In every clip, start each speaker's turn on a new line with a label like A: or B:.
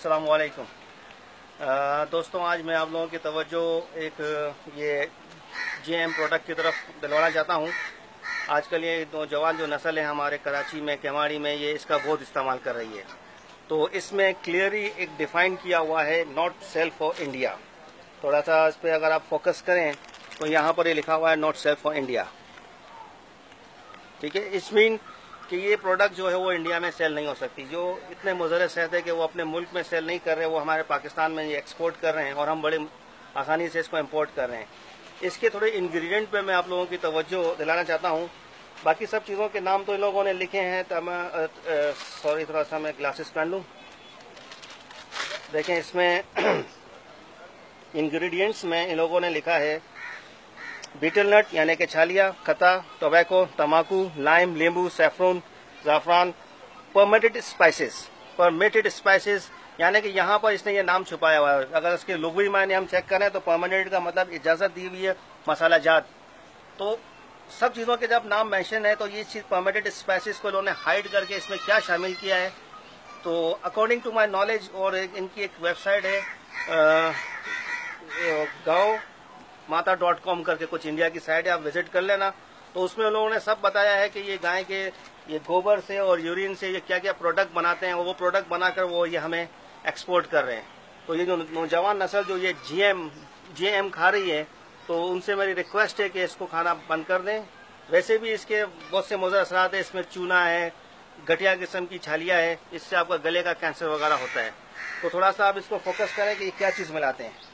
A: सलामकुम दोस्तों, आज मैं आप लोगों की तवज्जो एक, ये जीएम प्रोडक्ट की तरफ़ दिलवाना चाहता हूँ। आजकल ये नौजवान जो नस्ल है हमारे कराची में, केवाड़ी में, ये इसका बहुत इस्तेमाल कर रही है। तो इसमें क्लियरली एक डिफाइन किया हुआ है नॉट सेल्फ फॉर इंडिया थोड़ा सा इस पर अगर आप फोकस करें तो यहाँ पर ये लिखा हुआ है नॉट सेल्फ फॉर इंडिया ठीक है? इस मीन कि ये प्रोडक्ट जो है वो इंडिया में सेल नहीं हो सकती। जो इतने मुजर सहत है कि वो अपने मुल्क में सेल नहीं कर रहे, वो हमारे पाकिस्तान में ये एक्सपोर्ट कर रहे हैं और हम बड़े आसानी से इसको इम्पोर्ट कर रहे हैं। इसके थोड़े इंग्रेडिएंट पे मैं आप लोगों की तवज्जो दिलाना चाहता हूँ। बाकी सब चीज़ों के नाम तो इन लोगों ने लिखे हैं तो मैं सॉरी थोड़ा सा मैं ग्लासेस पहन लूँ। देखें, इसमें इंग्रेडिएंट्स में इन लोगों ने लिखा है बीटल नट यानी कि छालिया, खता, टोबैको तमाकू लाइम, नींबू, सेफ्रोन, जाफरान परमिटेड स्पाइसेस परमिटेड स्पाइसेस यानी कि यहाँ पर इसने ये नाम छुपाया हुआ है। अगर इसके लोगों मायने हम चेक करें तो परमानेंट का मतलब इजाज़त दी हुई है, मसाला जात। तो सब चीज़ों के जब नाम मेंशन है तो ये चीज़ परमिटेड स्पाइसेस को इन्होंने हाइड करके इसमें क्या शामिल किया है? तो अकॉर्डिंग टू माई नॉलेज और इनकी एक वेबसाइट है गाँव माता डॉट कॉम करके कुछ इंडिया की साइट है, आप विज़िट कर लेना। तो उसमें उन लोगों ने सब बताया है कि ये गाय के, ये गोबर से और यूरिन से ये क्या क्या प्रोडक्ट बनाते हैं, वो प्रोडक्ट बनाकर वो ये हमें एक्सपोर्ट कर रहे हैं। तो ये जो नौजवान नस्ल जो ये जीएम जीएम खा रही है तो उनसे मेरी रिक्वेस्ट है कि इसको खाना बंद कर दें। वैसे भी इसके बहुत से मुजर असरात है, इसमें चूना है घटिया किस्म की छालिया है, इससे आपका गले का कैंसर वगैरह होता है। तो थोड़ा सा आप इसको फोकस करें कि ये क्या चीज़ मिलाते हैं।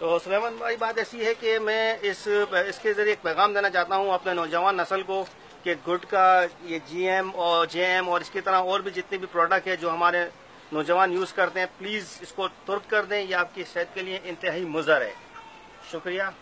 A: तो सुलेमान भाई, बात ऐसी है कि मैं इस, इसके ज़रिए एक पैगाम देना चाहता हूँ अपने नौजवान नस्ल को कि गुड का ये जीएम और जेएम और इसकी तरह और भी जितने भी प्रोडक्ट है जो हमारे नौजवान यूज़ करते हैं प्लीज़ इसको तुर्क कर दें, ये आपकी सेहत के लिए इंतहाई मुजर है। शुक्रिया।